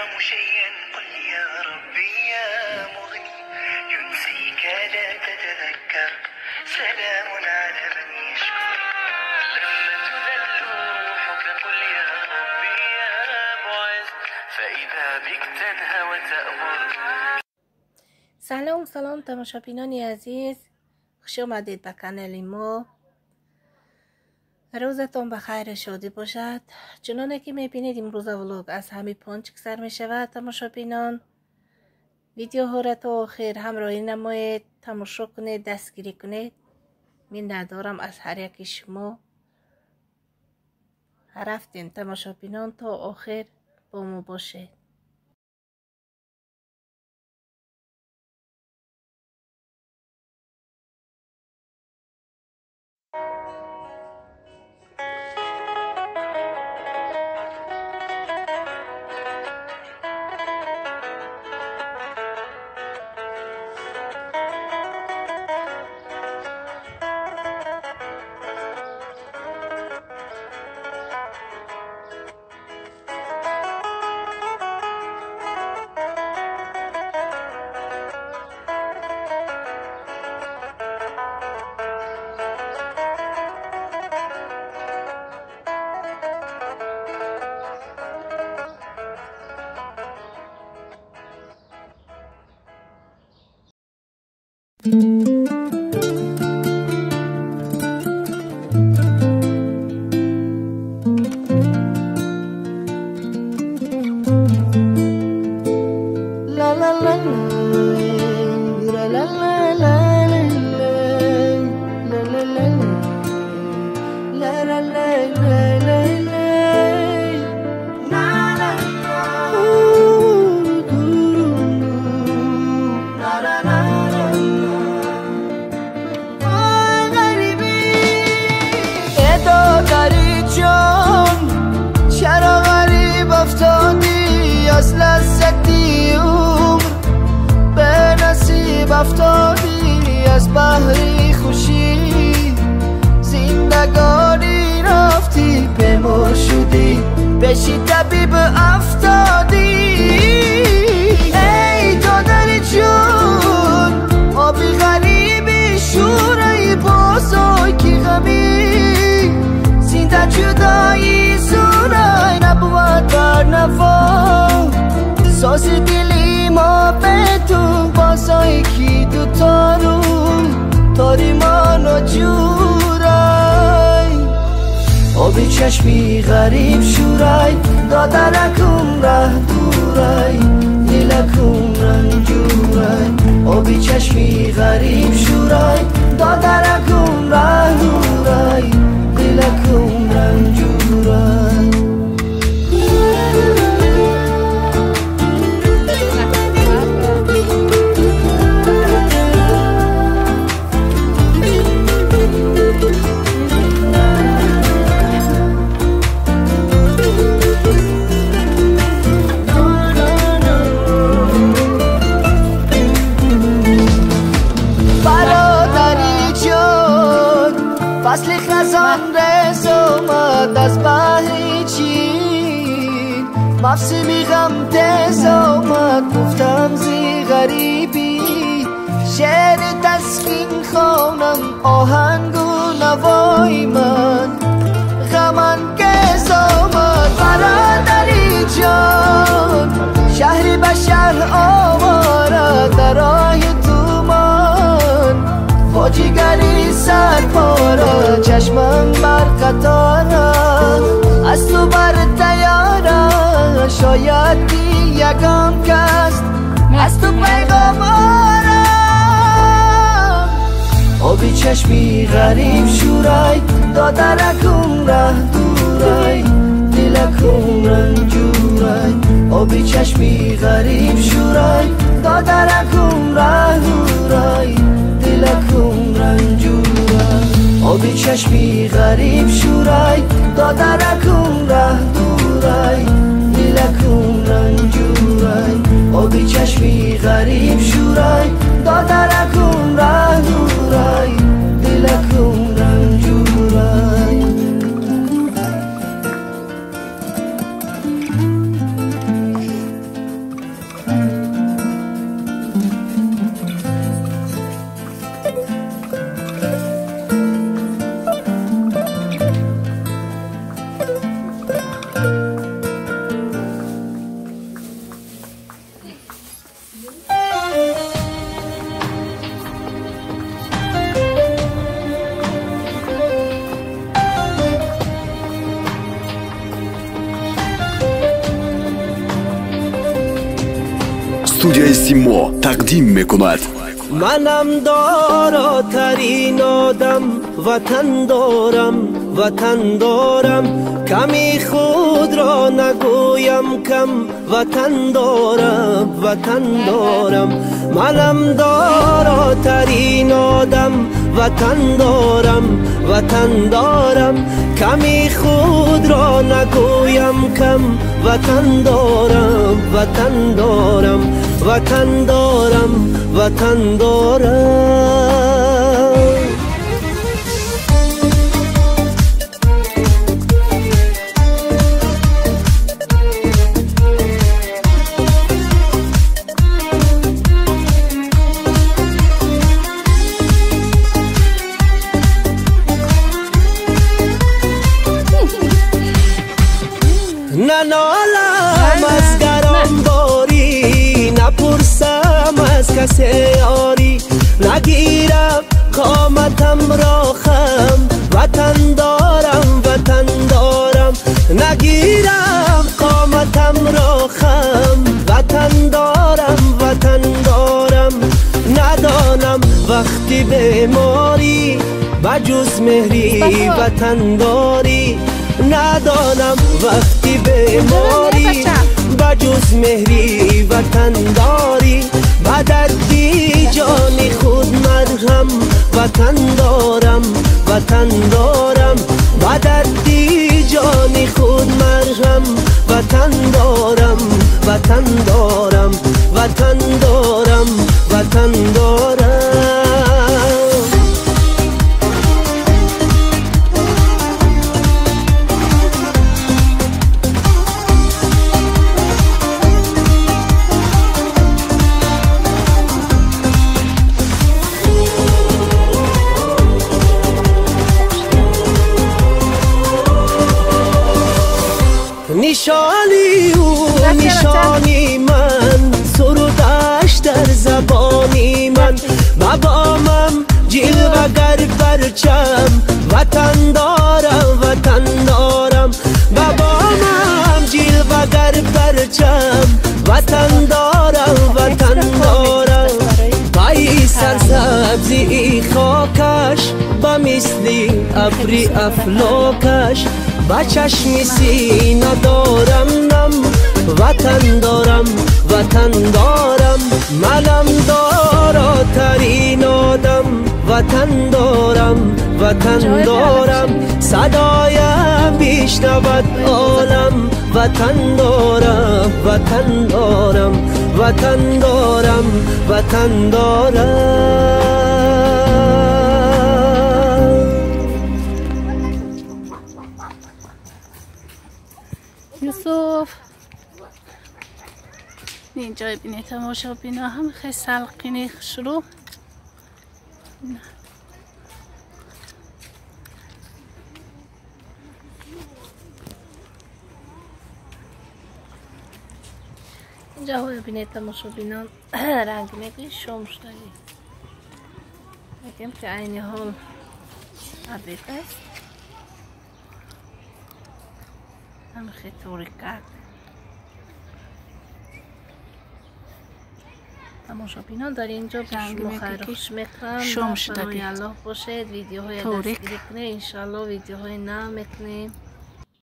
أفهم شيئا. قل يا ربي يا مغني ينسيك لا تتذكر. سلام على من يشكر. لما تذل روحك قل يا ربي يا معز فإذا بك تنهى وتأمر. سلام سلام تماشاپینان عزیز. خوش آمدید به کانال ما. روزتون بخیر شادی باشد. چنانه که می‌بینید امروز ولوگ از همین پنج سر می شود تماشاپینان ویدیو ها را تا آخر همراهی نمایید. تماشا کنید دستگیری کنید. من ندارم از هر یکی شما. رفتین تماشاپینان تا آخر با ما باشید. نصیب افتادی از بحری خوشی. زندگانی رفتی به ما شدی. بشی طبیب افتادی. ای دادر جون آبی غریبی شوره بازای کی غمی. زنده جدایی سورای نبود بر نفا ساز دلی ما بازای کی دو تارون تاری ما نجورای آبی چشمی غریب شورای دادرکم ره دورای. دلکم رنجورای آبی چشمی غریب شورای دادرکم ره دورای. دلکم رنجورای شعر تسکین خانم آهنگ و نوای من. غمن گز اومد برادری جان. شهری به شهر آواره در راه تومان فاجیگری سر پارا چشمم بر قطارا از تو بر تیارا شاید یکم کست از تو پیغام آبی چشمی غریب شورای دادرکم ره دورای دلکم رنجورای آبی چشمی غریب شورای دادرکم ره دورای دلکم رنجورای آبی چشمی غریب شورای دادرکم ره دورای دلکم رنجورای آبی چشمی غریب استودیو سیمو تقدیم می‌کند منم داراترین آدم وطن دارم وطن دارم کمی خود را نگویم کم وطن دارم وطن دارم منم داراترین آدم وطن دارم وطن دارم کمی خود را نگویم کم وطن دارم وطن دارم وطن دارم وطن دارم نگیرم قامتم را خم. وطن دارم وطن دارم. نگیرم قامتم را خم. وطن دارم وطن دارم. ندانم وقتی بیماری بجز مهری وطن داری. ندانم وقتی بیماری بجز مهری وطن داری. بدردی جانی وطن دارم وطن دارم. بدردی جانی خود مرهم. وطن دارم وطن دارم وطن دارم وطن دارم. نشانی او نشانی من. سرودش در زبانی من. مبامم جلوگر برچم. وطن دارم وطن دارم. بابامم جلوگر برچم. وطن دارم وطن دارم. پای سرسبزی خاکش با مثلی ابری افلاکش. با چشم سینه دارم نم. وطن دارم وطن دارم. منم داراترین آدم. وطن دارم وطن دارم. صدایم بیشنود عالم. وطن دارم وطن دارم. وطن دارم وطن دارم. جايبين يتماشوا بناهم خي سلقين يخشرو اینجا های بینه تماشا بینان رنگ میگی شمش داری میگم که اینی هم عبید است هم خیطوری کرده тамошобинон дар инҷо шумо хайрхуш мекунам шом шудагӣ аллоҳ бошед видеоҳои дастгирӣ кунед. Иншоалло видеоҳои нав мекунем